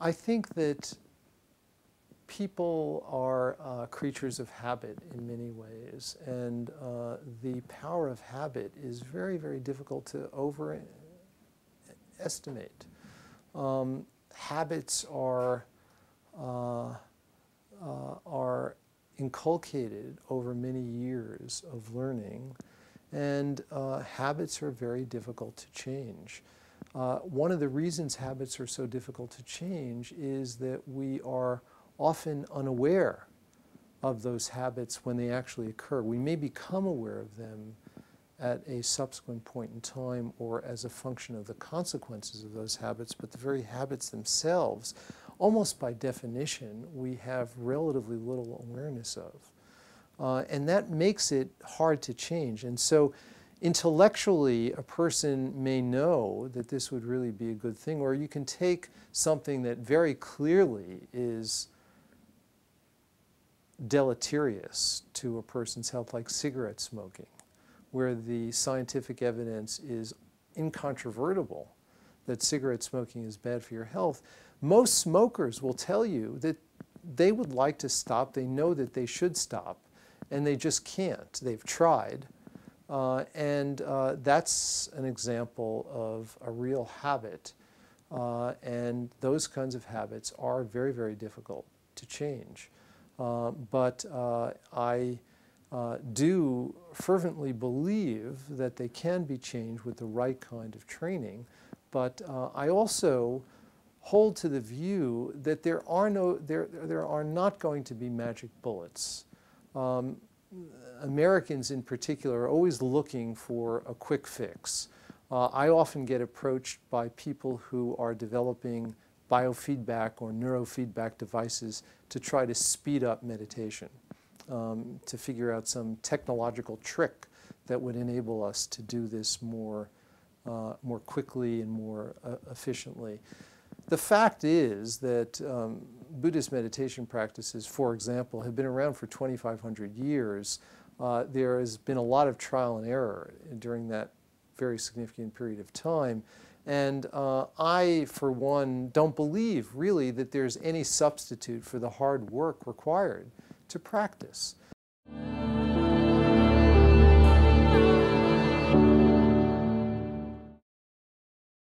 I think that people are uh, creatures of habit in many ways, and uh, the power of habit is very, very difficult to overestimate. Um, habits are uh, uh, are inculcated over many years of learning, and uh, habits are very difficult to change. Uh, one of the reasons habits are so difficult to change is that we are often unaware of those habits when they actually occur. We may become aware of them at a subsequent point in time or as a function of the consequences of those habits, but the very habits themselves, almost by definition, we have relatively little awareness of. Uh, and that makes it hard to change. And so intellectually, a person may know that this would really be a good thing, or you can take something that very clearly is deleterious to a person's health, like cigarette smoking, where the scientific evidence is incontrovertible that cigarette smoking is bad for your health. Most smokers will tell you that they would like to stop, they know that they should stop, and they just can't. They've tried. Uh, and uh, that's an example of a real habit. Uh, and those kinds of habits are very, very difficult to change. Uh, but uh, I uh, do fervently believe that they can be changed with the right kind of training. But I also hold to the view that there are, no, there, there are not going to be magic bullets. Um, Americans in particular are always looking for a quick fix. Uh, I often get approached by people who are developing biofeedback or neurofeedback devices to try to speed up meditation, um, to figure out some technological trick that would enable us to do this more, uh, more quickly and more uh, efficiently. The fact is that um, Buddhist meditation practices, for example, have been around for 2,500 years. Uh, there has been a lot of trial and error during that very significant period of time. And uh, I, for one, don't believe really that there's any substitute for the hard work required to practice.